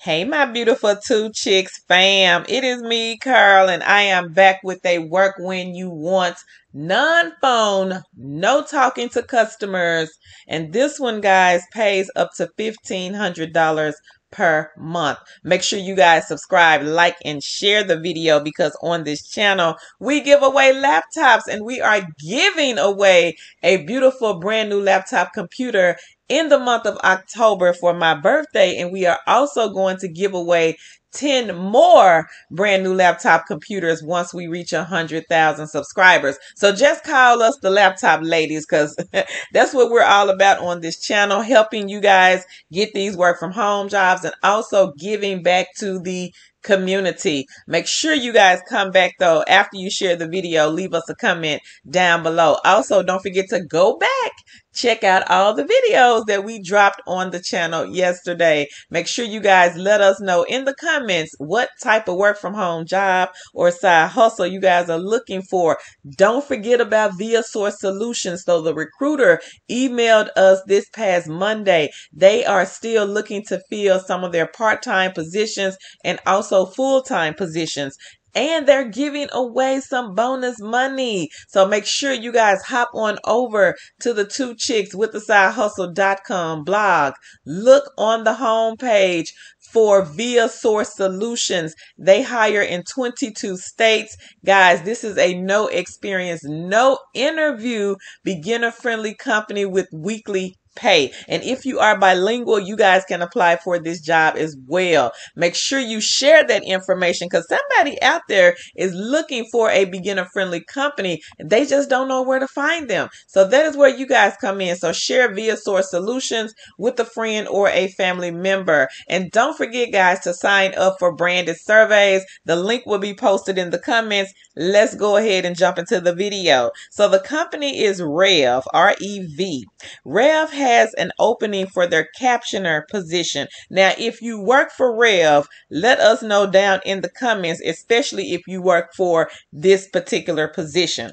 Hey, my beautiful two chicks fam. It is me, Carol, and I am back with a work when you want non phone, no talking to customers. And this one, guys, pays up to $1,500 per month. Make sure you guys subscribe, like, and share the video because on this channel, we give away laptops and we are giving away a beautiful brand new laptop computer in the month of October for my birthday. And we are also going to give away 10 more brand new laptop computers once we reach 100,000 subscribers. So just call us the laptop ladies because that's what we're all about on this channel, helping you guys get these work from home jobs and also giving back to the community. Make sure you guys come back though after you share the video. Leave us a comment down below. Also, don't forget to go back check out all the videos that we dropped on the channel yesterday. Make sure you guys let us know in the comments what type of work from home job or side hustle you guys are looking for. Don't forget about Via Source Solutions. So the recruiter emailed us this past Monday. They are still looking to fill some of their part-time positions and also full-time positions and they're giving away some bonus money. So make sure you guys hop on over to the two chicks with the side hustle.com blog. Look on the homepage for Via Source Solutions. They hire in 22 states. Guys, this is a no experience, no interview, beginner friendly company with weekly pay. And if you are bilingual, you guys can apply for this job as well. Make sure you share that information because somebody out there is looking for a beginner friendly company they just don't know where to find them. So that is where you guys come in. So share via source solutions with a friend or a family member. And don't forget guys to sign up for branded surveys. The link will be posted in the comments. Let's go ahead and jump into the video. So the company is Rev, R-E-V. Rev has has an opening for their captioner position. Now, if you work for Rev, let us know down in the comments, especially if you work for this particular position.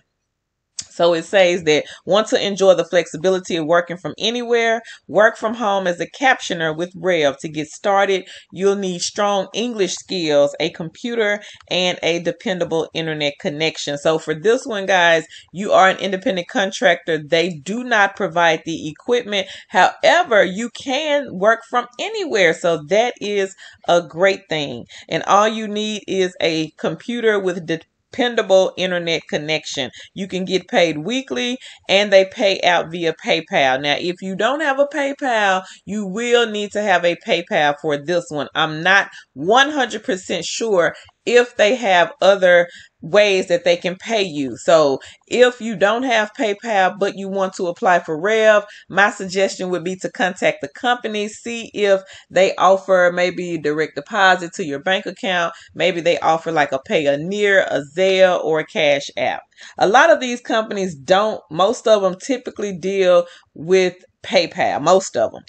So it says that want to enjoy the flexibility of working from anywhere, work from home as a captioner with Rev. To get started, you'll need strong English skills, a computer, and a dependable internet connection. So for this one, guys, you are an independent contractor. They do not provide the equipment. However, you can work from anywhere. So that is a great thing. And all you need is a computer with dependable internet connection. You can get paid weekly and they pay out via PayPal. Now, if you don't have a PayPal, you will need to have a PayPal for this one. I'm not 100% sure if they have other ways that they can pay you. So if you don't have PayPal but you want to apply for Rev, my suggestion would be to contact the company, see if they offer maybe direct deposit to your bank account. Maybe they offer like a Payoneer, a Zelle, or a Cash App. A lot of these companies don't, most of them typically deal with PayPal, most of them.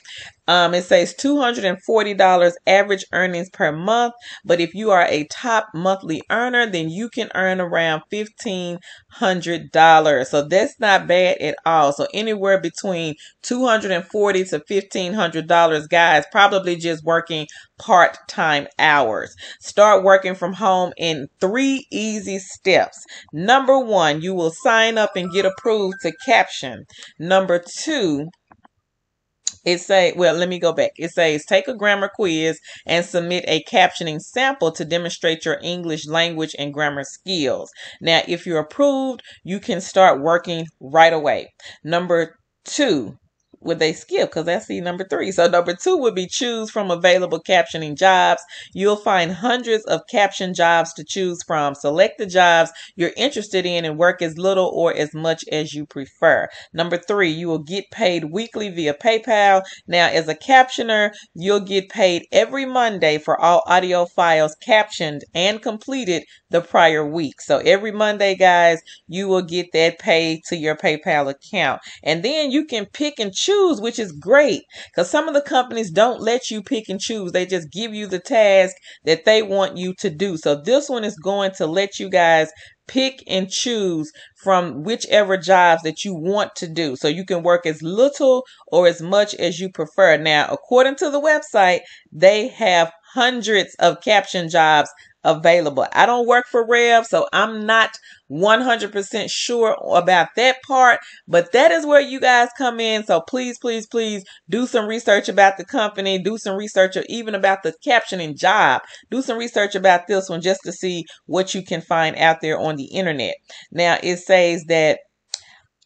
Um, it says $240 average earnings per month. But if you are a top monthly earner, then you can earn around $1,500. So that's not bad at all. So anywhere between 240 to $1,500, guys, probably just working part-time hours. Start working from home in three easy steps. Number one, you will sign up and get approved to caption. Number two, it say, well, let me go back. It says take a grammar quiz and submit a captioning sample to demonstrate your English language and grammar skills. Now, if you're approved, you can start working right away. Number two, would they skip? Because that's the number three. So number two would be choose from available captioning jobs. You'll find hundreds of caption jobs to choose from. Select the jobs you're interested in and work as little or as much as you prefer. Number three, you will get paid weekly via PayPal. Now, as a captioner, you'll get paid every Monday for all audio files captioned and completed the prior week. So every Monday, guys, you will get that paid to your PayPal account. And then you can pick and choose choose, which is great because some of the companies don't let you pick and choose. They just give you the task that they want you to do. So this one is going to let you guys pick and choose from whichever jobs that you want to do. So you can work as little or as much as you prefer. Now, according to the website, they have hundreds of caption jobs available. I don't work for Rev, so I'm not 100% sure about that part, but that is where you guys come in. So please, please, please do some research about the company, do some research or even about the captioning job. Do some research about this one just to see what you can find out there on the internet. Now, it says that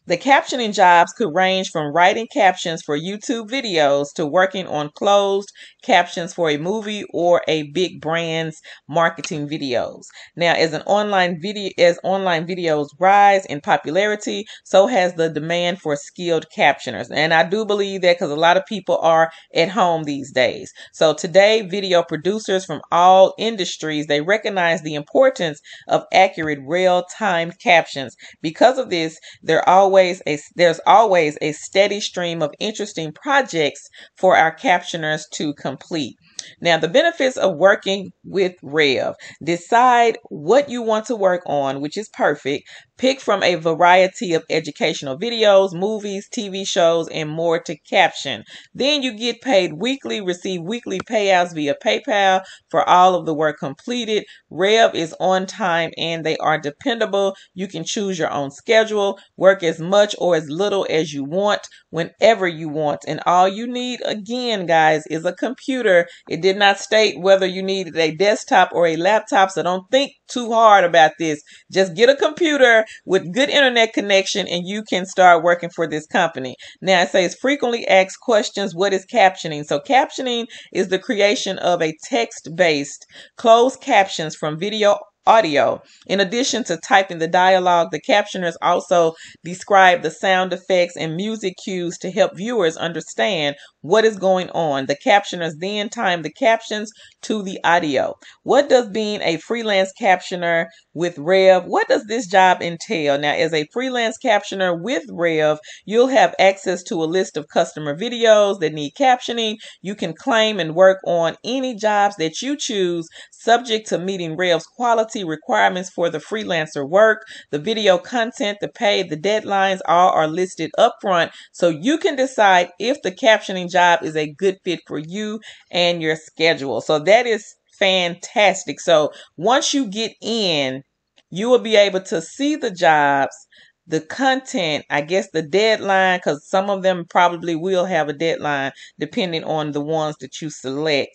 the captioning jobs could range from writing captions for YouTube videos to working on closed captions for a movie or a big brand's marketing videos. Now, as an online video as online videos rise in popularity, so has the demand for skilled captioners. And I do believe that because a lot of people are at home these days. So today, video producers from all industries, they recognize the importance of accurate real-time captions. Because of this, they're always always a there's always a steady stream of interesting projects for our captioners to complete. Now, the benefits of working with Rev. Decide what you want to work on, which is perfect. Pick from a variety of educational videos, movies, TV shows, and more to caption. Then you get paid weekly, receive weekly payouts via PayPal for all of the work completed. Rev is on time and they are dependable. You can choose your own schedule, work as much or as little as you want, whenever you want. And all you need, again, guys, is a computer. It did not state whether you needed a desktop or a laptop, so don't think too hard about this. Just get a computer with good internet connection and you can start working for this company. Now it says frequently asked questions. What is captioning? So captioning is the creation of a text-based closed captions from video audio. In addition to typing the dialogue, the captioners also describe the sound effects and music cues to help viewers understand what is going on. The captioners then time the captions to the audio. What does being a freelance captioner with Rev, what does this job entail? Now, as a freelance captioner with Rev, you'll have access to a list of customer videos that need captioning. You can claim and work on any jobs that you choose, subject to meeting Rev's quality requirements for the freelancer work. The video content, the pay, the deadlines, all are listed up front so you can decide if the captioning job is a good fit for you and your schedule. So that is fantastic. So once you get in, you will be able to see the jobs, the content, I guess the deadline, because some of them probably will have a deadline depending on the ones that you select.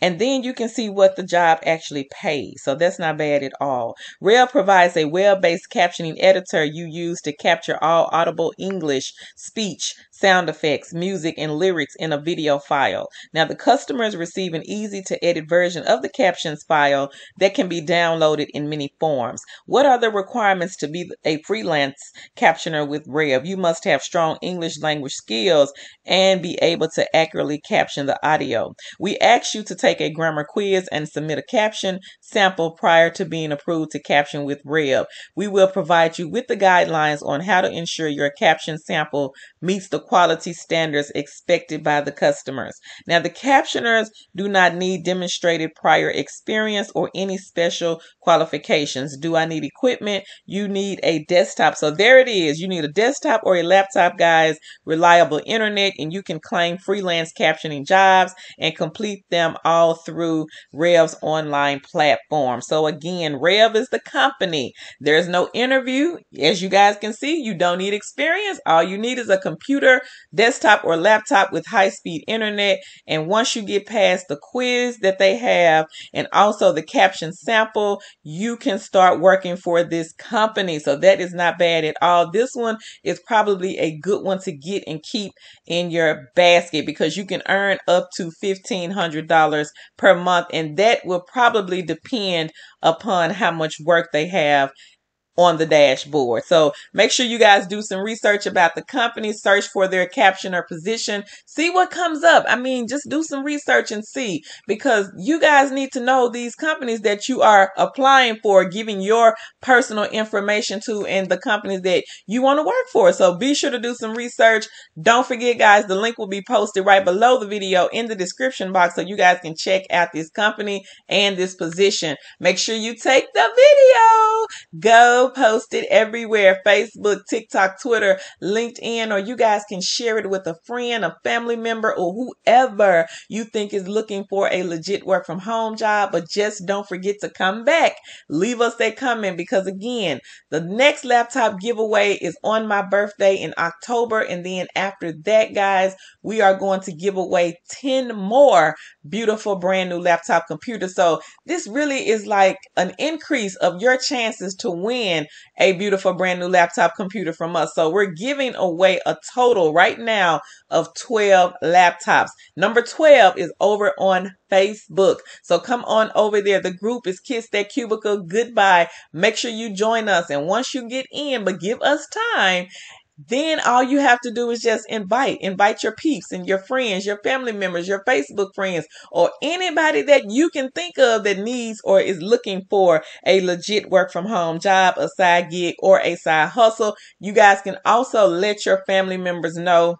And then you can see what the job actually pays. So that's not bad at all. Rev provides a web-based captioning editor you use to capture all audible English, speech, sound effects, music, and lyrics in a video file. Now the customers receive an easy to edit version of the captions file that can be downloaded in many forms. What are the requirements to be a freelance captioner with Rev? You must have strong English language skills and be able to accurately caption the audio. We ask you to take a grammar quiz and submit a caption sample prior to being approved to caption with Rev. We will provide you with the guidelines on how to ensure your caption sample meets the quality standards expected by the customers. Now, the captioners do not need demonstrated prior experience or any special qualifications. Do I need equipment? You need a desktop. So there it is. You need a desktop or a laptop, guys, reliable internet, and you can claim freelance captioning jobs and complete them all through Rev's online platform. So again, Rev is the company. There's no interview. As you guys can see, you don't need experience. All you need is a computer, desktop, or laptop with high speed internet. And once you get past the quiz that they have and also the caption sample, you can start working for this company. So that is not bad at all. This one is probably a good one to get and keep in your basket because you can earn up to $1,500 per month. And that will probably depend upon how much work they have on the dashboard. So make sure you guys do some research about the company, search for their captioner position, see what comes up. I mean, just do some research and see because you guys need to know these companies that you are applying for, giving your personal information to and the companies that you want to work for. So be sure to do some research. Don't forget guys, the link will be posted right below the video in the description box so you guys can check out this company and this position. Make sure you take the video. Go posted everywhere Facebook, TikTok, Twitter, LinkedIn, or you guys can share it with a friend, a family member, or whoever you think is looking for a legit work from home job. But just don't forget to come back. Leave us a comment because, again, the next laptop giveaway is on my birthday in October. And then after that, guys, we are going to give away 10 more beautiful brand new laptop computer. So this really is like an increase of your chances to win a beautiful brand new laptop computer from us. So we're giving away a total right now of 12 laptops. Number 12 is over on Facebook. So come on over there. The group is Kiss That Cubicle Goodbye. Make sure you join us. And once you get in, but give us time, then all you have to do is just invite invite your peeps and your friends your family members your facebook friends or anybody that you can think of that needs or is looking for a legit work from home job a side gig or a side hustle. You guys can also let your family members know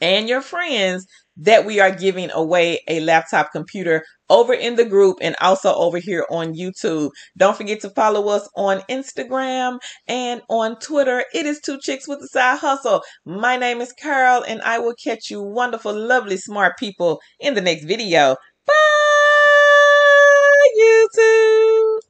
and your friends that we are giving away a laptop computer over in the group and also over here on YouTube. Don't forget to follow us on Instagram and on Twitter. It is Two Chicks with a Side Hustle. My name is Carol and I will catch you wonderful, lovely, smart people in the next video. Bye, YouTube.